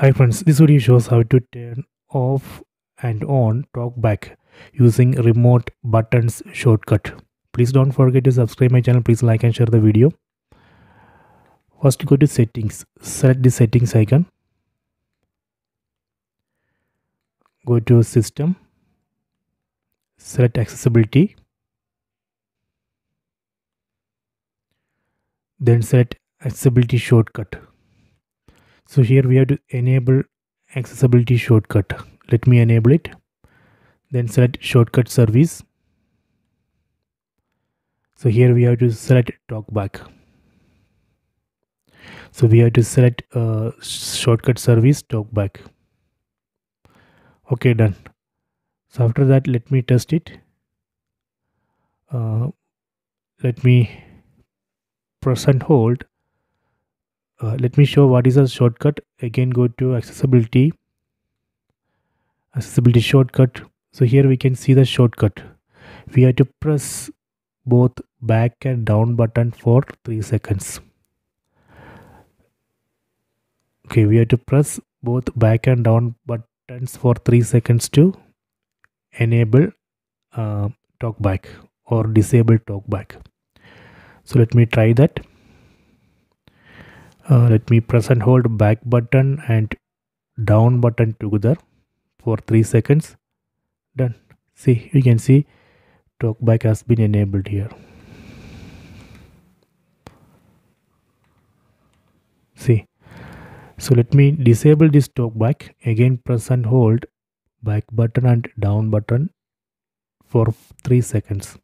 Hi friends, this video shows how to turn off and on talkback using remote buttons shortcut. Please don't forget to subscribe my channel. Please like and share the video. First go to settings. Select the settings icon. Go to system. Select accessibility. Then select accessibility shortcut so here we have to enable accessibility shortcut. Let me enable it. Then select shortcut service. So here we have to select talkback. So we have to select uh, shortcut service talkback. Okay done. So after that let me test it. Uh, let me press and hold uh, let me show what is a shortcut. Again go to accessibility. Accessibility shortcut. So here we can see the shortcut. We have to press both back and down button for 3 seconds. Okay we have to press both back and down buttons for 3 seconds to enable uh, talkback or disable talkback. So let me try that uh, let me press and hold back button and down button together for 3 seconds. Done. See you can see talkback has been enabled here. See. So let me disable this talkback again press and hold back button and down button for 3 seconds.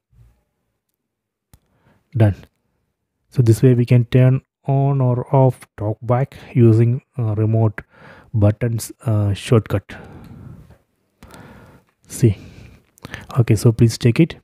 Done. So this way we can turn on or off talkback using uh, remote buttons uh, shortcut. See. Okay so please take it